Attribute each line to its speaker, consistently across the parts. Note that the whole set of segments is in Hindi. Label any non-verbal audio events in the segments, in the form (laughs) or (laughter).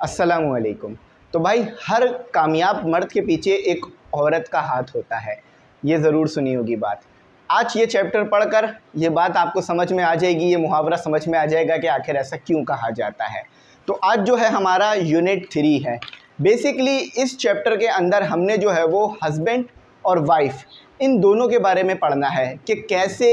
Speaker 1: असलकुम तो भाई, हर कामयाब मर्द के पीछे एक औरत का हाथ होता है। ये ज़रूर सुनी होगी बात। आज ये चैप्टर पढ़कर ये बात आपको समझ में आ जाएगी, ये मुहावरा समझ में आ जाएगा कि आखिर ऐसा क्यों कहा जाता है। तो आज जो है हमारा यूनिट थ्री है। बेसिकली इस चैप्टर के अंदर हमने जो है वो हस्बैंड और वाइफ, इन दोनों के बारे में पढ़ना है कि कैसे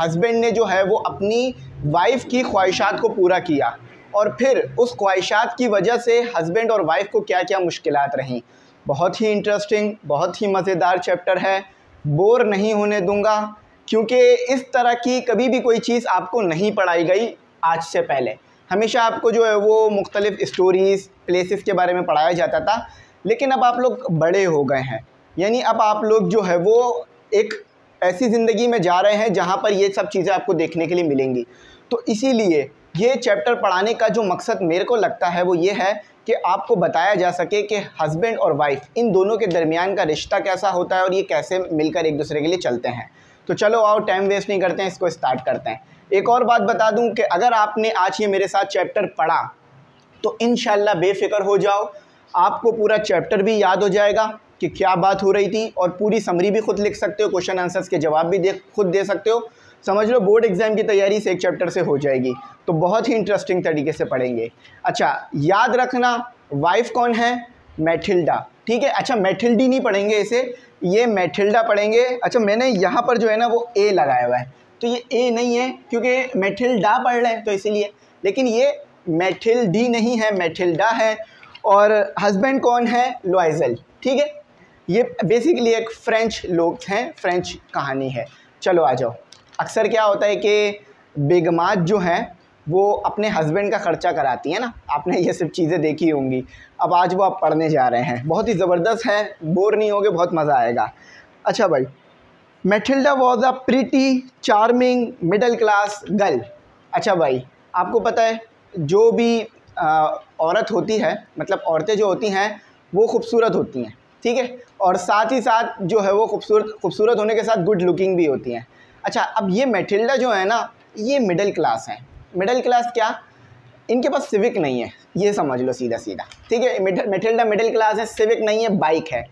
Speaker 1: हस्बैंड ने जो है वो अपनी वाइफ की ख्वाहिशात को पूरा किया। और फिर उस ख्वाहिशात की वजह से हस्बैंड और वाइफ को क्या क्या मुश्किल रहीं। बहुत ही इंटरेस्टिंग बहुत ही मज़ेदार चैप्टर है। बोर नहीं होने दूँगा, क्योंकि इस तरह की कभी भी कोई चीज़ आपको नहीं पढ़ाई गई आज से पहले। हमेशा आपको जो है वो मुख्तलिफ़ स्टोरीज़ प्लेसेस के बारे में पढ़ाया जाता था, लेकिन अब आप लोग बड़े हो गए हैं। यानी अब आप लोग जो है वो एक ऐसी ज़िंदगी में जा रहे हैं जहाँ पर ये सब चीज़ें आपको देखने के लिए मिलेंगी। तो इसीलिए ये चैप्टर पढ़ाने का जो मकसद मेरे को लगता है वो ये है कि आपको बताया जा सके कि हस्बैंड और वाइफ इन दोनों के दरमियान का रिश्ता कैसा होता है और ये कैसे मिलकर एक दूसरे के लिए चलते हैं। तो चलो आओ टाइम वेस्ट नहीं करते हैं, इसको स्टार्ट करते हैं। एक और बात बता दूँ कि अगर आपने आज ये मेरे साथ चैप्टर पढ़ा तो इन बेफ़िक्र हो जाओ, आपको पूरा चैप्टर भी याद हो जाएगा कि क्या बात हो रही थी और पूरी समरी भी खुद लिख सकते हो क्वेश्चन आंसर्स के जवाब भी दे, खुद दे सकते हो। समझ लो बोर्ड एग्ज़ाम की तैयारी से एक चैप्टर से हो जाएगी। तो बहुत ही इंटरेस्टिंग तरीके से पढ़ेंगे। अच्छा याद रखना वाइफ कौन है? मैथिल्डा ठीक है? अच्छा मैथिल्डी नहीं पढ़ेंगे इसे। ये मैथिल्डा पढ़ेंगे। अच्छा मैंने यहाँ पर जो है ना, वो ए लगाया हुआ है। तो ये ए नहीं है, क्योंकि मैथिल्डा पढ़ रहे हैं तो इसीलिए। लेकिन ये मैथिल्डी नहीं है मैथिल्डा है। और हस्बैंड कौन है? लोइजल ठीक है? ये बेसिकली एक फ्रेंच लोग हैं फ्रेंच कहानी है। चलो आ जाओ। अक्सर क्या होता है कि बेगमात जो हैं वो अपने हस्बैंड का ख़र्चा कराती हैं ना। आपने ये सब चीज़ें देखी होंगी। अब आज वो आप पढ़ने जा रहे हैं। बहुत ही ज़बरदस्त है। बोर नहीं होगे बहुत मज़ा आएगा। अच्छा भाई Mathilda was a pretty charming middle class girl अच्छा भाई आपको पता है जो भी आ, औरत होती है मतलब औरतें जो होती हैं वो खूबसूरत होती हैं। ठीक है? और साथ ही साथ जो है वो खूबसूरत खूबसूरत होने के साथ गुड लुकिंग भी होती हैं। अच्छा अब ये मेटिल्डा जो है ना ये मिडिल क्लास है। मिडिल क्लास क्या? इनके पास सिविक नहीं है। ये समझ लो सीधा सीधा ठीक है मेटिल्डा मिडिल क्लास है सिविक नहीं है बाइक है।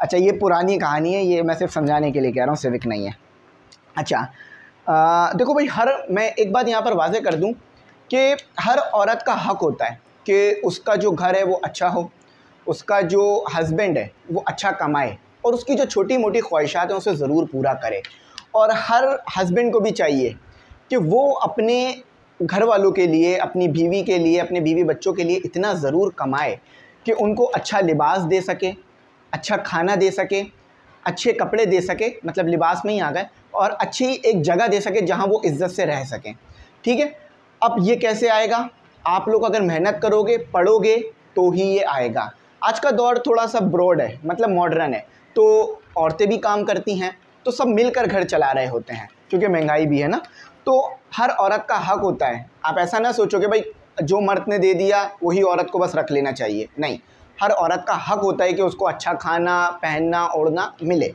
Speaker 1: अच्छा ये पुरानी कहानी है ये मैं सिर्फ़ समझाने के लिए कह रहा हूँ सिविक नहीं है। अच्छा आ, देखो भाई हर मैं एक बात यहाँ पर वाजे कर दूँ कि हर औरत का हक होता है कि उसका जो घर है वो अच्छा हो उसका जो हस्बैंड है वो अच्छा कमाए और उसकी जो छोटी मोटी ख्वाहिशात हैं उसे ज़रूर पूरा करे। और हर हस्बैंड को भी चाहिए कि वो अपने घर वालों के लिए, अपनी बीवी के लिए, अपने बीवी बच्चों के लिए इतना ज़रूर कमाए कि उनको अच्छा लिबास दे सके अच्छा खाना दे सके, अच्छे कपड़े दे सके मतलब लिबास में ही आ गए और अच्छी एक जगह दे सके जहाँ वो इज़्ज़त से रह सकें। ठीक है? अब ये कैसे आएगा? आप लोग अगर मेहनत करोगे, पढ़ोगे तो ही ये आएगा। आज का दौर थोड़ा सा ब्रॉड है मतलब मॉडर्न है। तो औरतें भी काम करती हैं तो सब मिलकर घर चला रहे होते हैं, क्योंकि महँगाई भी है ना। तो हर औरत का हक होता है। आप ऐसा ना सोचो कि भाई, जो मर्द ने दे दिया, वही औरत को बस रख लेना चाहिए। नहीं, हर औरत का हक होता है कि उसको अच्छा खाना, पहनना, ओढ़ना मिले।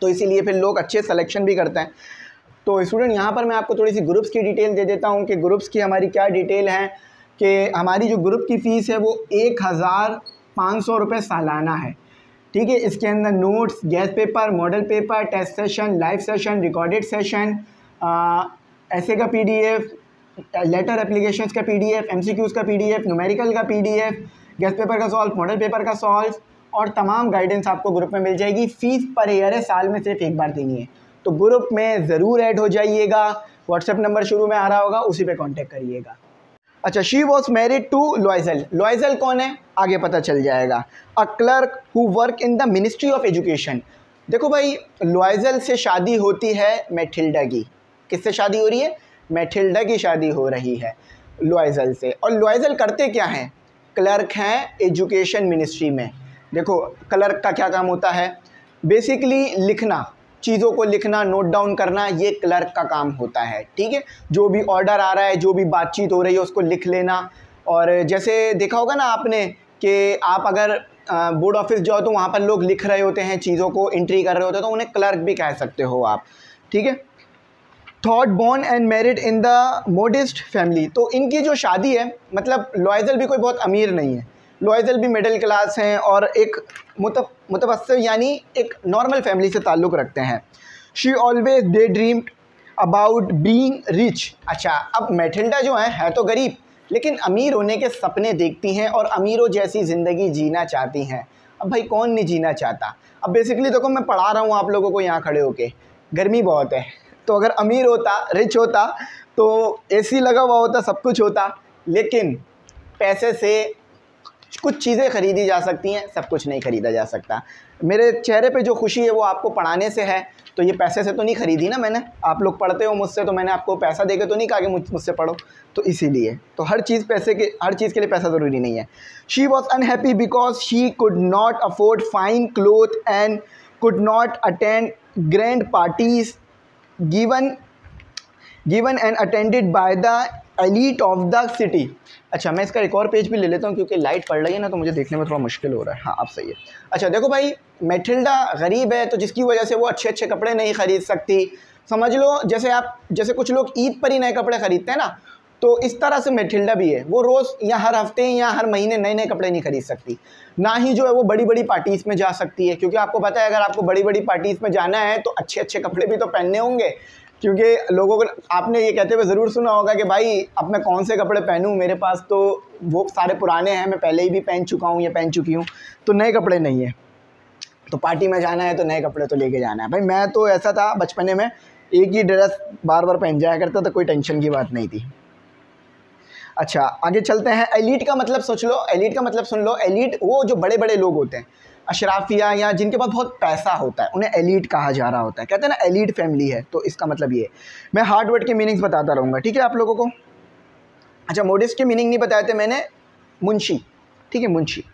Speaker 1: तो इसीलिए फिर लोग अच्छे सिलेक्शन भी करते हैं। तो स्टूडेंट यहाँ पर मैं आपको थोड़ी सी ग्रुप्स की डिटेल दे देता हूँ कि ग्रुप्स की हमारी क्या डिटेल है कि हमारी जो ग्रुप की फ़ीस है, वो एक हज़ार पाँच सौ रुपये सालाना है। ठीक है, इसके अंदर notes guess paper model paper test session live session recorded session ऐसे का पीडीएफ लेटर एप्लीकेशंस का पीडीएफ एमसीक्यूज़ का पीडीएफ न्यूमेरिकल का पीडीएफ गैस पेपर का सॉल्व मॉडल पेपर का सॉल्व और तमाम गाइडेंस आपको ग्रुप में मिल जाएगी। फ़ीस पर ईयर है, साल में सिर्फ़ एक बार देनी है। तो ग्रुप में ज़रूर ऐड हो जाइएगा। व्हाट्सएप नंबर शुरू में आ रहा होगा, उसी पे कांटेक्ट करिएगा। अच्छा she was married to Loisel Loisel कौन है? आगे पता चल जाएगा। A clerk who work in the ministry of education देखो भाई लॉयजल से शादी होती है मैथिल्डा की। किससे शादी हो रही है? मेथिल्डा की शादी हो रही है लॉयजल से। और लॉयजल करते क्या हैं? क्लर्क हैं एजुकेशन मिनिस्ट्री में। देखो क्लर्क का क्या काम होता है? बेसिकली लिखना। चीज़ों को लिखना नोट डाउन करना, ये क्लर्क का काम होता है, ठीक है? जो भी ऑर्डर आ रहा है, जो भी बातचीत हो रही है, उसको लिख लेना। और जैसे देखा होगा ना आपने कि आप अगर बोर्ड ऑफ़िस जाओ तो वहाँ पर लोग लिख रहे होते हैं, चीज़ों को एंट्री कर रहे होते हैं तो उन्हें क्लर्क भी कह सकते हो आप, ठीक है? Thought born and married in the modest family तो इनकी जो शादी है मतलब लॉयजल भी कोई बहुत अमीर नहीं है लॉयजल भी मिडिल क्लास हैं और एक मुतवस्त यानी एक नॉर्मल फैमिली से ताल्लुक़ रखते हैं। She always day dream about being rich अच्छा अब मैथिल्डा जो है है तो गरीब, लेकिन अमीर होने के सपने देखती हैं और अमीरों जैसी ज़िंदगी जीना चाहती हैं। अब भाई कौन नहीं जीना चाहता? अब बेसिकली देखो, मैं पढ़ा रहा हूँ आप लोगों को यहाँ खड़े होके। गर्मी बहुत है। तो अगर अमीर होता रिच होता तो एसी लगा हुआ होता, सब कुछ होता। लेकिन पैसे से कुछ चीज़ें ख़रीदी जा सकती हैं, सब कुछ नहीं ख़रीदा जा सकता। मेरे चेहरे पे जो खुशी है, वो आपको पढ़ाने से है तो ये पैसे से तो नहीं ख़रीदी ना मैंने। आप लोग पढ़ते हो मुझसे तो मैंने आपको पैसा दे के तो नहीं कहा कि मुझसे पढ़ो। तो इसीलिए तो हर चीज़ पैसे के, हर चीज़ के लिए पैसा ज़रूरी नहीं है। She was unhappy because she could not afford fine cloth and could not attend grand parties given given and attended by the elite of the city अच्छा मैं इसका एक और पेज भी ले लेता हूँ क्योंकि लाइट पड़ रही है ना तो मुझे देखने में थोड़ा मुश्किल हो रहा है। हाँ आप सही है। अच्छा देखो भाई मेथिल्डा गरीब है तो जिसकी वजह से वो अच्छे अच्छे कपड़े नहीं ख़रीद सकती। समझ लो, जैसे आप, जैसे कुछ लोग ईद पर ही नए कपड़े ख़रीदते हैं ना तो इस तरह से मेथिल्डा भी है। वो रोज़ या हर हफ़्ते या हर महीने नए नए कपड़े नहीं खरीद सकती। ना ही जो है वो बड़ी बड़ी पार्टीज़ में जा सकती है, क्योंकि आपको पता है, अगर आपको बड़ी बड़ी पार्टीज़ में जाना है तो अच्छे अच्छे कपड़े भी तो पहनने होंगे। क्योंकि लोगों को, आपने ये कहते हुए ज़रूर सुना होगा कि भाई, अब मैं कौन से कपड़े पहनूँ? मेरे पास तो वो सारे पुराने हैं, मैं पहले ही भी पहन चुका हूँ या पहन चुकी हूँ तो नए कपड़े नहीं है। तो पार्टी में जाना है तो नए कपड़े तो लेके जाना है। भाई, मैं तो ऐसा था, बचपने में एक ही ड्रेस बार बार पहन जाया करता तो कोई टेंशन की बात नहीं थी। अच्छा आगे चलते हैं। एलिट का मतलब सोच लो, एलिट का मतलब सुन लो। एलिट वो जो बड़े बड़े लोग होते हैं अशराफिया या जिनके पास बहुत पैसा होता है, उन्हें एलिट कहा जा रहा होता है। कहते हैं ना, एलिट फैमिली है तो इसका मतलब ये मैं हार्ड वर्ड के मीनिंग्स बताता रहूँगा, ठीक है आप लोगों को? अच्छा मोडिस्ट के मीनिंग नहीं बताए थे मैंने, मुंशी, ठीक है, मुंशी।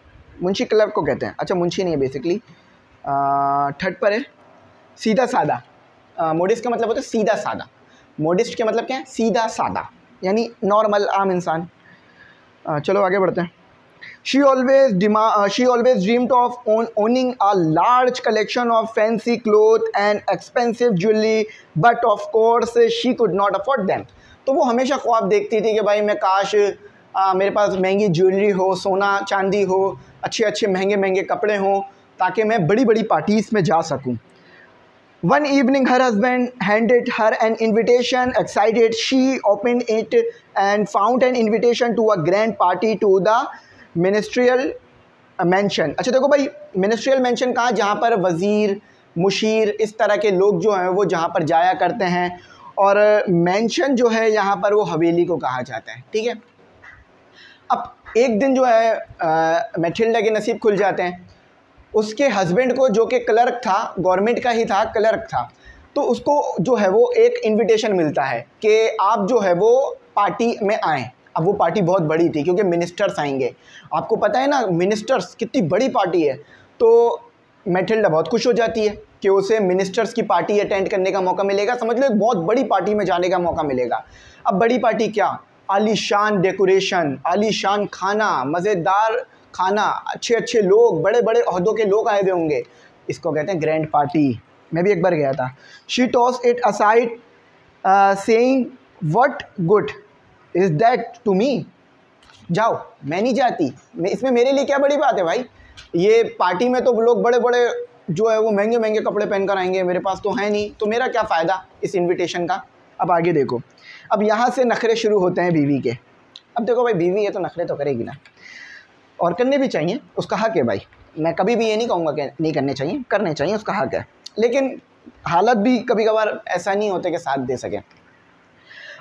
Speaker 1: मुंशी क्लर्क को कहते हैं। अच्छा मुंशी नहीं है बेसिकली थर्ड पर है। सीधा सादा। मोडिस्ट का मतलब होता है सीधा सादा। मोडिस्ट के मतलब क्या है? सीधा सादा, यानी नॉर्मल आम इंसान। चलो आगे बढ़ते हैं। She always dema- uh, she always dreamed of own- owning a large collection of fancy clothes and expensive jewelry, but of course she could not afford them. तो वो हमेशा ख्वाब देखती थी कि भाई मैं काश आ, मेरे पास महँगी ज्वेलरी हो सोना चांदी हो अच्छे अच्छे महँगे कपड़े हों ताकि मैं बड़ी बड़ी पार्टीज़ में जा सकूँ One evening, her husband handed her an invitation. Excited, she opened it and found an invitation to a grand party to the ministerial mansion अच्छा देखो भाई मिनिस्ट्रियल मेंशन कहाँ? जहाँ पर वज़ीर, मुशीर, इस तरह के लोग जो हैं वो जहाँ पर जाया करते हैं। और मेंशन जो है यहाँ पर वो हवेली को कहा जाता है, ठीक है? अब एक दिन जो है मेथिल्डा के नसीब खुल जाते हैं। उसके हस्बैंड को जो कि क्लर्क था गवर्नमेंट का ही था क्लर्क था। तो उसको जो है वो एक इनविटेशन मिलता है कि आप जो है वो पार्टी में आएँ। अब वो पार्टी बहुत बड़ी थी, क्योंकि मिनिस्टर्स आएँगे। आपको पता है ना मिनिस्टर्स कितनी बड़ी पार्टी है तो मेथिल्डा बहुत खुश हो जाती है कि उसे मिनिस्टर्स की पार्टी अटेंड करने का मौका मिलेगा। समझ लो, एक बहुत बड़ी पार्टी में जाने का मौका मिलेगा। अब बड़ी पार्टी क्या? आलीशान डेकोरेशन आलीशान खाना, मज़ेदार खाना अच्छे अच्छे लोग बड़े बड़े अहदों के लोग आए हुए होंगे। इसको कहते हैं ग्रैंड पार्टी मैं भी एक बार गया था। She toss it aside saying what good is that to me जाओ, मैं नहीं जाती इसमें मेरे लिए क्या बड़ी बात है भाई? ये पार्टी में तो लोग बड़े बड़े जो है वो महँगे महँगे कपड़े पहन कर आएँगे, मेरे पास तो है नहीं। तो मेरा क्या फ़ायदा इस इनविटेशन का? अब आगे देखो। अब यहाँ से नखरे शुरू होते हैं बीवी के। अब देखो भाई, बीवी है तो नखरे तो करेगी ना। और करने भी चाहिए, उसका हक है भाई। मैं कभी भी ये नहीं कहूँगा कि नहीं करने चाहिए। करने चाहिए, उसका हक है। लेकिन हालत भी कभी कभार ऐसा नहीं होता कि साथ दे सकें।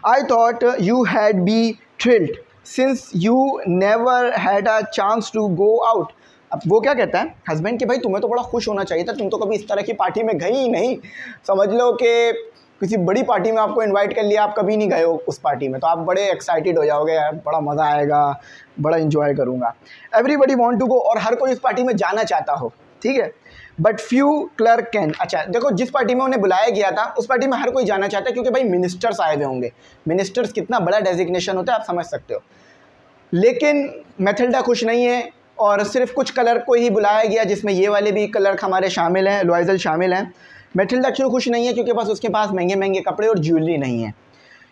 Speaker 1: I thought you had be thrilled. Since you never had a chance to go out. अब वो क्या कहता है? हस्बैंड के भाई, तुम्हें तो बड़ा खुश होना चाहिए था। तुम तो कभी इस तरह की पार्टी में गई ही नहीं। समझ लो कि किसी बड़ी पार्टी में आपको इनवाइट कर लिया, आप कभी नहीं गए हो उस पार्टी में। तो आप बड़े एक्साइटेड हो जाओगे, यार, बड़ा मज़ा आएगा, बड़ा इन्जॉय करूँगा। एवरीबडी वॉन्ट टू गो और हर कोई इस पार्टी में जाना चाहता हो, ठीक है? बट फ्यू क्लर्क कैन अच्छा देखो, जिस पार्टी में उन्हें बुलाया गया था, उस पार्टी में हर कोई जाना चाहता है, क्योंकि भाई मिनिस्टर्स आए हुए होंगे। मिनिस्टर्स कितना बड़ा डेजिग्नेशन होता है, आप समझ सकते हो। लेकिन मेथिल्डा खुश नहीं है, और सिर्फ़ कुछ कलर को ही बुलाया गया, जिसमें ये वाले भी कलर हमारे शामिल हैं लॉयजल शामिल हैं। मेथिल्डा क्यों खुश नहीं है, क्योंकि बस उसके पास महँगे महँगे कपड़े और ज्वेलरी नहीं है।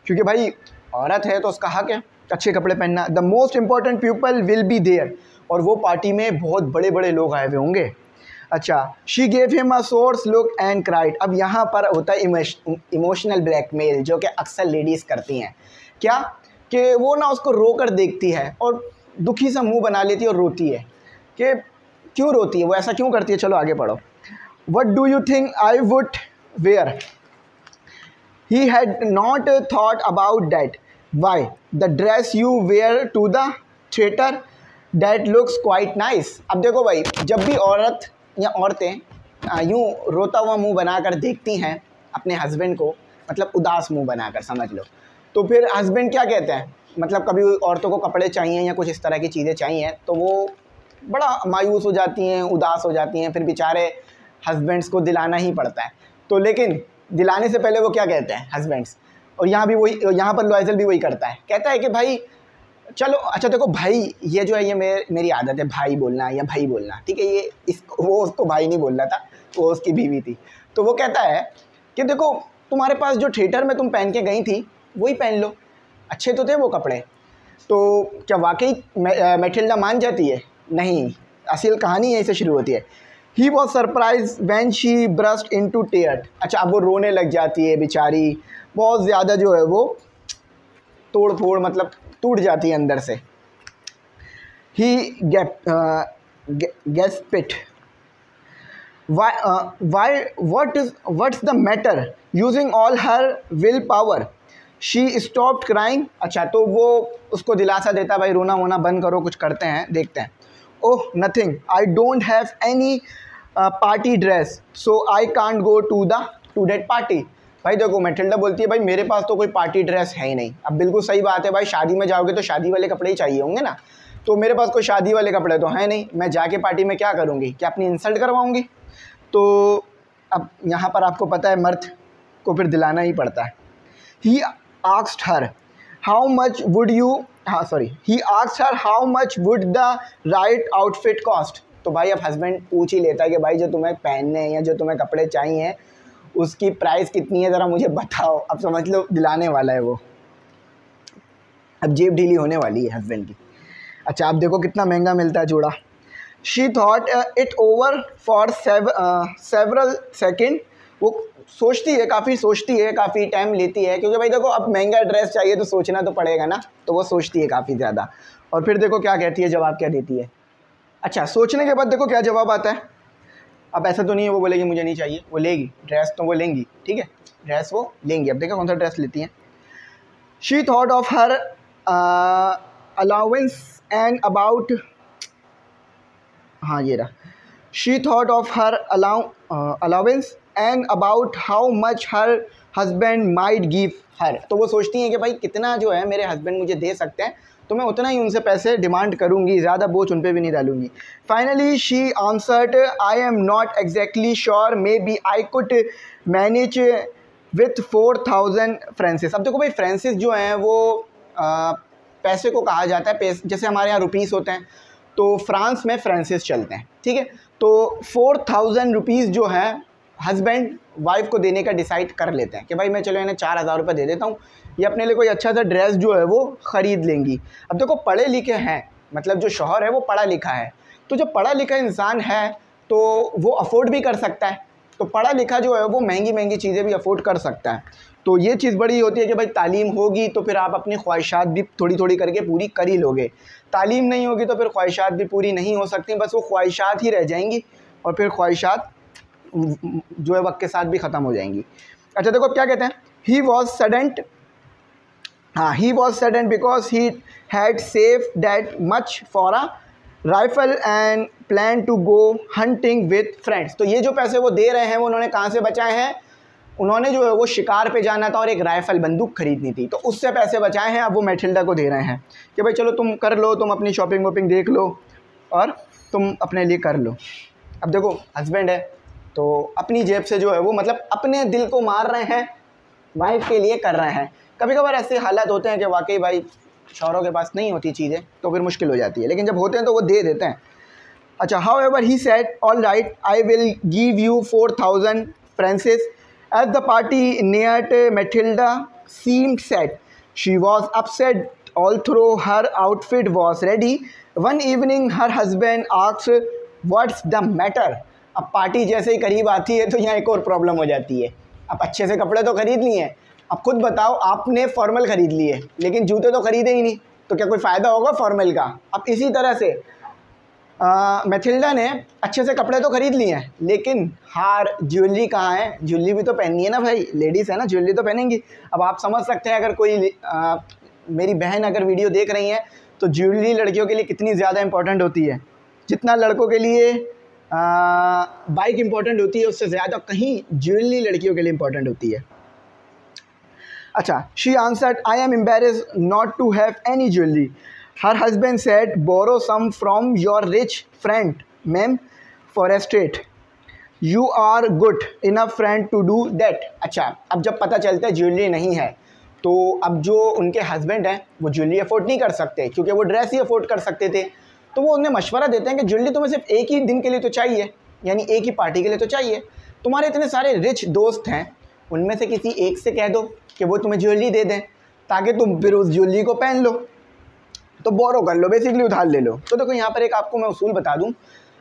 Speaker 1: क्योंकि भाई, औरत है तो उसका हक है, अच्छे कपड़े पहनना। The most important people will be there और वो पार्टी में बहुत बड़े बड़े लोग आए हुए होंगे। अच्छा she gave him a source look and cried अब यहाँ पर होता है इमोशनल ब्लैकमेल जो कि अक्सर लेडीज़ करती हैं। क्या? कि वो ना उसको रो कर देखती है और दुखी सा मुँह बना लेती है और रोती है। कि क्यों रोती है? वो ऐसा क्यों करती है? चलो आगे पढ़ो। What do you think I would wear he had not thought about that why the dress you wear to the theatre that looks quite nice अब देखो भाई, जब भी औरत या औरतें यूँ रोता हुआ मुँह बनाकर देखती हैं अपने हस्बैंड को मतलब उदास मुँह बनाकर, समझ लो। तो फिर हस्बैंड क्या कहते हैं? मतलब कभी औरतों को कपड़े चाहिए या कुछ इस तरह की चीज़ें चाहिए तो वो बड़ा मायूस हो जाती हैं, उदास हो जाती हैं, फिर बेचारे हस्बैंड्स को दिलाना ही पड़ता है। तो लेकिन दिलाने से पहले वो क्या कहते हैं हस्बैंड्स और यहाँ भी वही, यहाँ पर लॉयजल भी वही करता है। कहता है कि भाई चलो अच्छा देखो, भाई, ये जो है, ये मेरे, मेरी आदत है, भाई बोलना या भाई बोलना, ठीक है? ये इस, वो उसको भाई नहीं बोल रहा था, वो उसकी बीवी थी। तो वो कहता है कि देखो, तुम्हारे पास जो थिएटर में तुम पहन के गई थी, वही पहन लो। अच्छे तो थे वो कपड़े। तो क्या वाकई मेठिल्डा मान जाती है? नहीं, असल कहानी यहीं से शुरू होती है। He was surprised when she burst into tear अच्छा अब वो रोने लग जाती है, बेचारी। बहुत ज़्यादा जो है वो तोड़ फोड़ मतलब टूट जाती है अंदर से। He gasped why what is what's the matter using all her will power she stop crying अच्छा तो वो उसको दिलासा देता, भाई, रोना वोना बंद करो, कुछ करते हैं, देखते हैं. ओह nothing I don't have any party dress so I can't go to the to date party भाई देखो मेटिल्डा बोलती है, भाई, मेरे पास तो कोई पार्टी ड्रेस है ही नहीं। अब बिल्कुल सही बात है, भाई, शादी में जाओगे तो शादी वाले कपड़े ही चाहिए होंगे ना। तो मेरे पास कोई शादी वाले कपड़े तो हैं नहीं। मैं जाके पार्टी में क्या करूँगी? क्या अपनी इंसल्ट करवाऊँगी? तो अब यहाँ पर आपको पता है मर्द को फिर दिलाना ही पड़ता है। He आक्स्ट her how much would you हाँ sorry he आक्स्ट her how much would the right outfit cost तो भाई, अब हस्बैंड पूछ ही लेता है कि, भाई, जो तुम्हें पहनने हैं या जो तुम्हें कपड़े चाहिए उसकी प्राइस कितनी है ज़रा मुझे बताओ। अब समझ लो, दिलाने वाला है वो। अब जेब ढीली होने वाली है हस्बैंड की। अच्छा आप देखो कितना महँगा मिलता है जोड़ा। She thought it over for several second वो सोचती है, काफ़ी सोचती है, काफ़ी टाइम लेती है। क्योंकि भाई देखो, अब महँगा ड्रेस चाहिए तो सोचना तो पड़ेगा ना। तो वो सोचती है काफ़ी ज़्यादा। और फिर देखो क्या कहती है, जवाब क्या देती है। अच्छा सोचने के बाद देखो क्या जवाब आता है। अब ऐसा तो नहीं है, वो बोलेगी, मुझे नहीं चाहिए। वो लेगी ड्रेस तो वो लेंगी, ठीक है? ड्रेस वो लेंगी। अब देखो कौन सा ड्रेस लेती हैं। She thought of her allowance and about हाँ ये रहा। She thought of her allow allowance and about how much her husband might give her तो वो सोचती हैं कि भाई, कितना जो है मेरे हस्बैंड मुझे दे सकते हैं तो मैं उतना ही उनसे पैसे डिमांड करूँगी ज़्यादा बोझ उन पर भी नहीं डालूँगी। Finally she answered I am not exactly sure maybe I could manage with four thousand francs अब देखो भाई फ्रेंसिस जो हैं वो आ, पैसे को कहा जाता है जैसे हमारे यहाँ रुपीस होते हैं तो फ्रांस में फ्रेंसिस चलते हैं ठीक है? तो फोर थाउज़ेंड रुपीज़ जो है हस्बैंड वाइफ को देने का डिसाइड कर लेते हैं कि भाई मैं चलो इन्हें चार हज़ार रुपये दे देता हूँ। ये अपने लिए कोई अच्छा सा ड्रेस जो है वो ख़रीद लेंगी। अब देखो, पढ़े लिखे हैं मतलब जो शोहर है वो पढ़ा लिखा है। तो जब पढ़ा लिखा इंसान है तो वो अफोर्ड भी कर सकता है। तो पढ़ा लिखा जो है वो महँगी महँगी चीज़ें भी अफोर्ड कर सकता है। तो ये चीज़ बड़ी होती है कि भाई तालीम होगी तो फिर आप अपनी ख्वाहिशात भी थोड़ी थोड़ी करके पूरी कर ही लोगे। तालीम नहीं होगी तो फिर ख्वाहिशात भी पूरी नहीं हो सकती, बस वो ख्वाहिशात ही रह जाएँगी और फिर ख्वाहिशात जो है वक्त के साथ भी ख़त्म हो जाएँगी। अच्छा देखो क्या कहते हैं? ही वॉज़ सडेंट हाँ he was sadden because he had save that much for a rifle and plan to go hunting with friends तो ये जो पैसे वो दे रहे हैं, वो उन्होंने कहाँ से बचाए हैं? उन्होंने जो है वो शिकार पे जाना था और एक राइफल बंदूक खरीदनी थी। तो उससे पैसे बचाए हैं, अब वो मेठिल्डा को दे रहे हैं कि भाई चलो तुम कर लो, तुम अपनी शॉपिंग वॉपिंग देख लो और तुम अपने लिए कर लो। अब देखो हस्बैंड है तो अपनी जेब से जो है वो मतलब अपने दिल को मार रहे हैं वाइफ के लिए कर रहे हैं। कभी कभार ऐसे हालात होते हैं कि वाकई भाई शौरों के पास नहीं होती चीज़ें तो फिर मुश्किल हो जाती है। लेकिन जब होते हैं तो वो दे देते हैं। अच्छा however he said all right I will give you four thousand Francis. As the party neared, Matilda seemed sad. She was upset although her outfit was ready one evening her husband आक्स What's द मैटर अब पार्टी जैसे ही करीब आती है तो यहाँ एक और प्रॉब्लम हो जाती है। अब अच्छे से कपड़े तो खरीद लिए हैं। अब खुद बताओ आपने फॉर्मल ख़रीद लिए लेकिन जूते तो खरीदे ही नहीं तो क्या कोई फ़ायदा होगा फॉर्मल का? अब इसी तरह से मैथिल्डा ने अच्छे से कपड़े तो ख़रीद लिए हैं लेकिन हार ज्वेलरी कहाँ है? ज्वेलरी भी तो पहननी है ना भाई लेडीज़ है ना ज्वेलरी तो पहनेंगी। अब आप समझ सकते हैं अगर कोई आ, मेरी बहन अगर वीडियो देख रही हैं तो ज्वेलरी लड़कियों के लिए कितनी ज़्यादा इंपॉर्टेंट होती है। जितना लड़कों के लिए बाइक इंपॉर्टेंट होती है उससे ज़्यादा कहीं ज्वेलरी लड़कियों के लिए इंपॉर्टेंट होती है। अच्छा she answered I am embarrassed not to have any jewellery her husband said borrow some from your rich friend ma'am Forestier you are good enough friend to do that अच्छा अब जब पता चलता है ज्वेलरी नहीं है तो अब जो उनके हस्बैंड हैं, वो ज्वेलरी अफोर्ड नहीं कर सकते, क्योंकि वो ड्रेस ही अफोर्ड कर सकते थे। तो वो उन्हें मशवरा देते हैं कि ज्वेलरी तुम्हें सिर्फ़ एक ही दिन के लिए तो चाहिए, यानी एक ही पार्टी के लिए तो चाहिए। तुम्हारे इतने सारे रिच दोस्त हैं उनमें से किसी एक से कह दो कि वो तुम्हें ज्वेलरी दे दें, ताकि तुम फिर उस ज्वेलरी को पहन लो। तो बोरो कर लो बेसिकली उधार ले लो। तो देखो, यहाँ पर एक आपको मैं उसूल बता दूँ।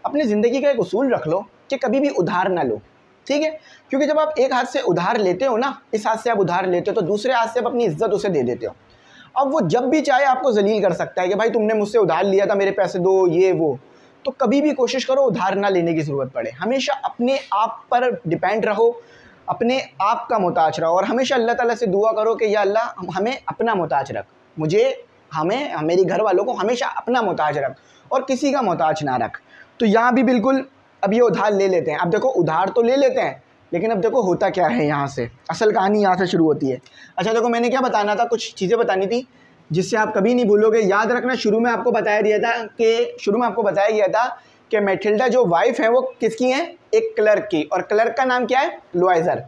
Speaker 1: अपनी ज़िंदगी का एक उसूल रख लो कि कभी भी उधार ना लो, ठीक है? क्योंकि जब आप एक हाथ से उधार लेते हो ना, इस हाथ से आप उधार लेते हो तो दूसरे हाथ से आप अपनी इज़्ज़त उसे दे देते हो। अब वो जब भी चाहे आपको जलील कर सकता है कि भाई तुमने मुझसे उधार लिया था, मेरे पैसे दो, ये, वो। तो कभी भी कोशिश करो उधार ना लेने की ज़रूरत पड़े। हमेशा अपने आप पर डिपेंड रहो अपने आप का मोहताज रहो और हमेशा अल्लाह ताला से दुआ करो कि या अल्लाह, हमें अपना मोहताज रख। मुझे, हमें, मेरी घर वालों को हमेशा अपना मोहताज रख और किसी का मोहताज ना रख। तो यहाँ भी बिल्कुल, अब ये उधार ले लेते हैं। अब देखो, उधार तो ले लेते हैं, लेकिन अब देखो होता क्या है यहाँ से? असल कहानी यहाँ से शुरू होती है। अच्छा देखो, मैंने क्या बताना था? कुछ चीज़ें बतानी थी, जिससे आप कभी नहीं भूलोगे। याद रखना, शुरू में आपको बताया दिया था कि, शुरू में आपको बताया गया था कि मेथिल्डा जो वाइफ है, वो किसकी है? एक क्लर्क की। और क्लर्क का नाम क्या है? लुआइजर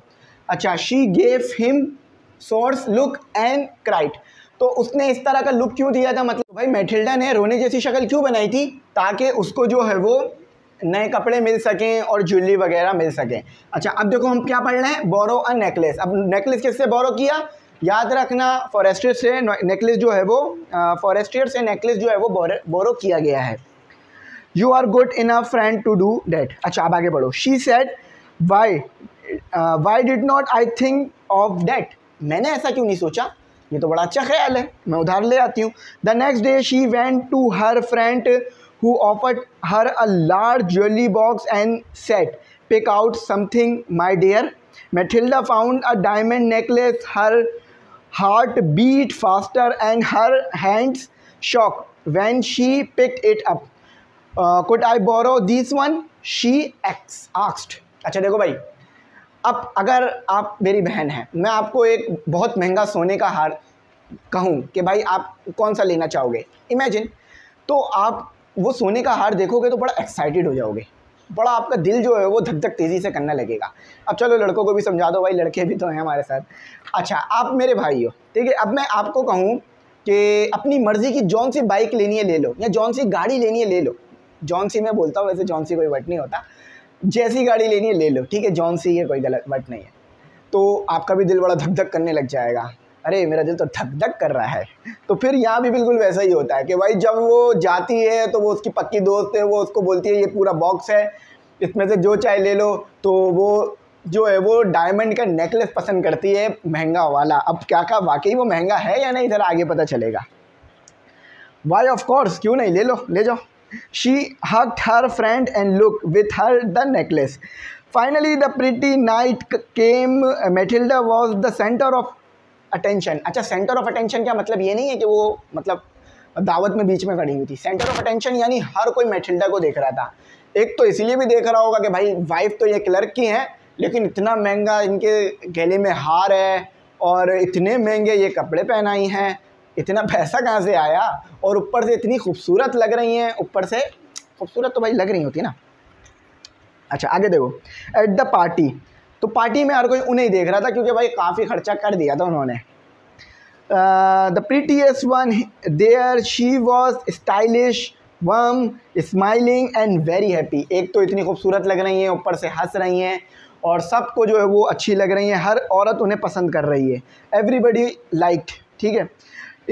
Speaker 1: अच्छा she gave him source look and cried तो उसने इस तरह का लुक क्यों दिया था? मतलब भाई मेथिल्डा ने रोने जैसी शक्ल क्यों बनाई थी? ताकि उसको जो है वो नए कपड़े मिल सकें और ज्वेलरी वगैरह मिल सकें। अच्छा अब देखो हम क्या पढ़ रहे हैं? बोरो अ नेकलेस अब नेकलेस किससे बोरो किया? याद रखना फॉरेस्टियर से नेकलेस जो है वो फॉरेस्टियर से नेकलेस जो है वो बोरो किया गया है। You are good in a friend to do that अच्छा अब आगे बढ़ो she said why why did not I think of that मैंने ऐसा क्यों नहीं सोचा ये तो बड़ा अच्छा ख्याल है मैं उधार ले आती हूँ the next day she went to her friend who offered her a large jewelry box and said, Pick out something, my dear. Matilda found a diamond necklace. Her heart beat faster and her hands shook when she picked it up. Uh, I borrow borrow this one? She asked. अच्छा देखो भाई अब अगर आप मेरी बहन हैं मैं आपको एक बहुत महँगा सोने का हार कहूँ कि भाई आप कौन सा लेना चाहोगे? इमेजिन तो आप वो सोने का हार देखोगे तो बड़ा एक्साइटेड हो जाओगे। बड़ा आपका दिल जो है वो धक धक तेज़ी से करने लगेगा। अब चलो लड़कों को भी समझा दो भाई लड़के भी तो हैं हमारे साथ। अच्छा आप मेरे भाई हो ठीक है? अब मैं आपको कहूँ कि अपनी मर्ज़ी की जौन सी बाइक लेनी है ले लो या जौन सी गाड़ी लेनी है ले लो। जौन सी मैं बोलता हूँ, वैसे जौन सी कोई वट नहीं होता। जैसी गाड़ी लेनी है, ले लो, ठीक है? जौन सी है कोई गलत वट नहीं है। तो आपका भी दिल बड़ा धक धक करने लग जाएगा। अरे, मेरा दिल तो धक धक कर रहा है। तो फिर यहाँ भी बिल्कुल वैसा ही होता है कि भाई, जब वो जाती है तो वो उसकी पक्की दोस्त है, वो उसको बोलती है, ये पूरा बॉक्स है, इसमें से जो चाहे ले लो। तो वो जो है, वो डायमंड का नेकलेस पसंद करती है, महँगा वाला। अब क्या क्या वाकई वो महँगा है या नहीं इधर आगे पता चलेगा। वाई ऑफ़ कोर्स क्यों नहीं? ले लो, ले जाओ। She hug her friend and look with her the necklace finally the pretty night came Mathilda was the centre of attention अच्छा सेंटर ऑफ़ अटेंशन क्या मतलब ये नहीं है कि वो मतलब दावत में बीच में खड़ी हुई थी। सेंटर ऑफ़ अटेंशन यानी हर कोई मेथिल्डा को देख रहा था। एक तो इसीलिए भी देख रहा होगा कि भाई वाइफ तो ये क्लर्क की हैं, लेकिन इतना महँगा इनके गले में हार है और इतने महँगे ये कपड़े पहनाई हैं। इतना पैसा कहाँ से आया? और ऊपर से इतनी खूबसूरत लग रही हैं, ऊपर से खूबसूरत तो भाई लग रही होती ना। अच्छा आगे देखो। एट द पार्टी तो पार्टी में हर कोई उन्हें देख रहा था, क्योंकि भाई काफ़ी खर्चा कर दिया था उन्होंने। The prettiest one there she was stylish whom smiling and very happy एक तो इतनी खूबसूरत लग रही हैं, ऊपर से हंस रही हैं, और सबको जो है वो अच्छी लग रही हैं। हर औरत उन्हें पसंद कर रही है। एवरीबडी लाइक ठीक है?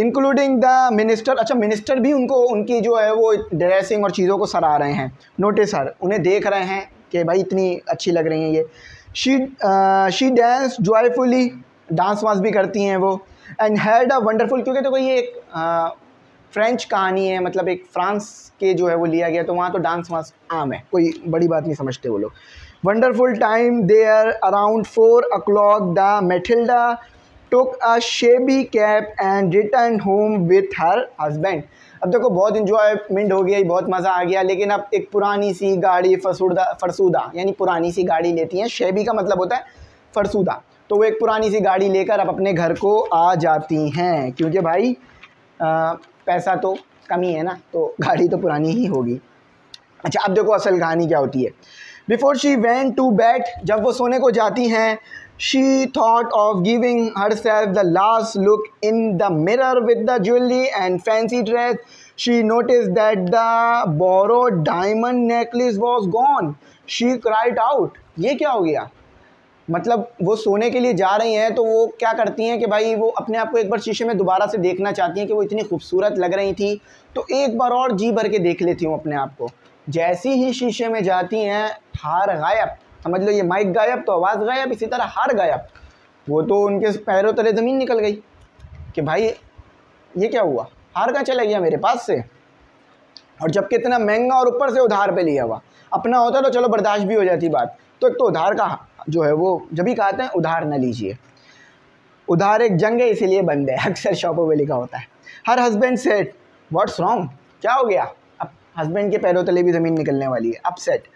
Speaker 1: इंक्लूडिंग द मिनिस्टर अच्छा मिनिस्टर भी उनको, उनकी जो है वो ड्रेसिंग और चीज़ों को सराह रहे हैं। नोटिस सर उन्हें देख रहे हैं कि भाई इतनी अच्छी लग रही हैं ये। She she dance joyfully dance once भी करती हैं वो। एंड हैड अ वंडरफुल क्योंकि तो ये एक फ्रेंच कहानी है मतलब एक फ्रांस के जो है वो लिया गया तो वहाँ तो डांस वांस आम है, कोई बड़ी बात नहीं समझते वो लोग। Wonderful time there around four o'clock the Mathilda took a shabby cab and return home with her husband अब देखो बहुत इन्जॉयमेंट हो गया बहुत मज़ा आ गया लेकिन अब एक पुरानी सी गाड़ी फरसूदा फरसूदा यानी पुरानी सी गाड़ी लेती हैं। शेबी का मतलब होता है फरसूदा। तो वो एक पुरानी सी गाड़ी लेकर अब अपने घर को आ जाती हैं क्योंकि भाई आ, पैसा तो कमी है ना तो गाड़ी तो पुरानी ही होगी। अच्छा अब देखो असल कहानी क्या होती है? Before she went to bed जब वो सोने को जाती हैं she thought of giving herself the last look in the mirror with the jewellery and fancy dress she notice that the borrow diamond necklace was gone she cried out ये क्या हो गया? मतलब वो सोने के लिए जा रही हैं तो वो क्या करती हैं कि भाई वो अपने आप को एक बार शीशे में दोबारा से देखना चाहती हैं कि वो इतनी खूबसूरत लग रही थी। तो एक बार और जी भर के देख लेती हूँ अपने आप को। जैसी ही शीशे में जाती हैं, हार गायब। समझ लो, ये माइक गायब तो आवाज़ गायब, इसी तरह हार गायब। वो तो उनके पैरों तले ज़मीन निकल गई कि भाई, ये क्या हुआ? हार कहाँ चला गया मेरे पास से? और जब कितना महँगा और ऊपर से उधार पे लिया हुआ। अपना होता तो चलो बर्दाश्त भी हो जाती बात। तो एक तो उधार का जो है वो, जब भी कहते हैं, उधार ना लीजिए। उधार एक जंग है, इसीलिए बंद है। (laughs) अक्सर शॉपों में लिखा होता है। Her husband said what's wrong क्या हो गया? हस्बैंड के पैरों तले भी ज़मीन निकलने वाली है। Upset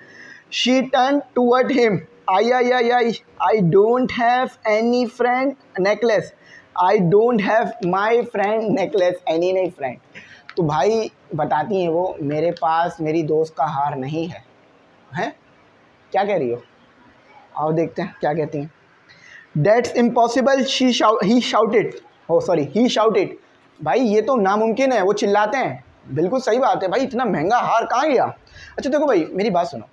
Speaker 1: she turn toward him I I I I I don't have any friend necklace I don't have my friend necklace any नहीं फ्रेंड तो भाई बताती हैं वो, मेरे पास मेरी दोस्त का हार नहीं है। हैं? क्या कह रही हो? आओ देखते हैं, क्या कहती हैं। That's impossible she he shouted oh sorry he shouted भाई, ये तो नामुमकिन है, वो चिल्लाते हैं। बिल्कुल सही बात है भाई, इतना महँगा हार कहाँ गया अच्छा देखो भाई, मेरी बात सुनो।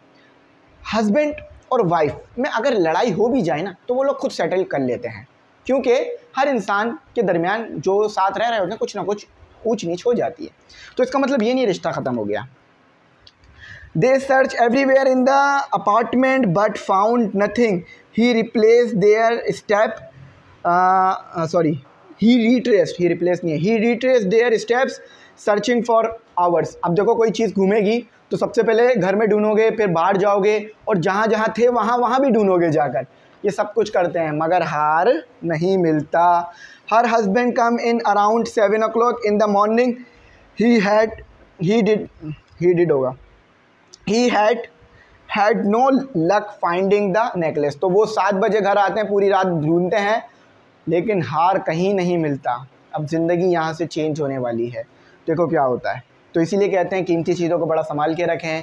Speaker 1: हस्बैंड और वाइफ में अगर लड़ाई हो भी जाए ना तो वो लोग खुद सेटल कर लेते हैं। क्योंकि हर इंसान के दरमियान जो साथ रह रहे होते हैं, कुछ ना कुछ ऊंच नीच हो जाती है। तो इसका मतलब ये नहीं रिश्ता ख़त्म हो गया। They search everywhere in the apartment but found nothing he replace their step sorry he retrace he replace नहीं है। He retrace their steps searching for hours अब देखो कोई चीज़ घूमेगी तो सबसे पहले घर में ढूंढोगे, फिर बाहर जाओगे और जहाँ जहाँ थे, वहाँ वहाँ भी ढूंढोगे जाकर। ये सब कुछ करते हैं, मगर हार नहीं मिलता। Her husband come in around seven o'clock in the morning he had he did he did होगा। He had had no luck finding the necklace तो वो सात बजे घर आते हैं, पूरी रात ढूंढते हैं, लेकिन हार कहीं नहीं मिलता। अब ज़िंदगी यहाँ से चेंज होने वाली है। देखो क्या होता है। तो इसीलिए कहते हैं कीमती चीज़ों को बड़ा संभाल के रखें,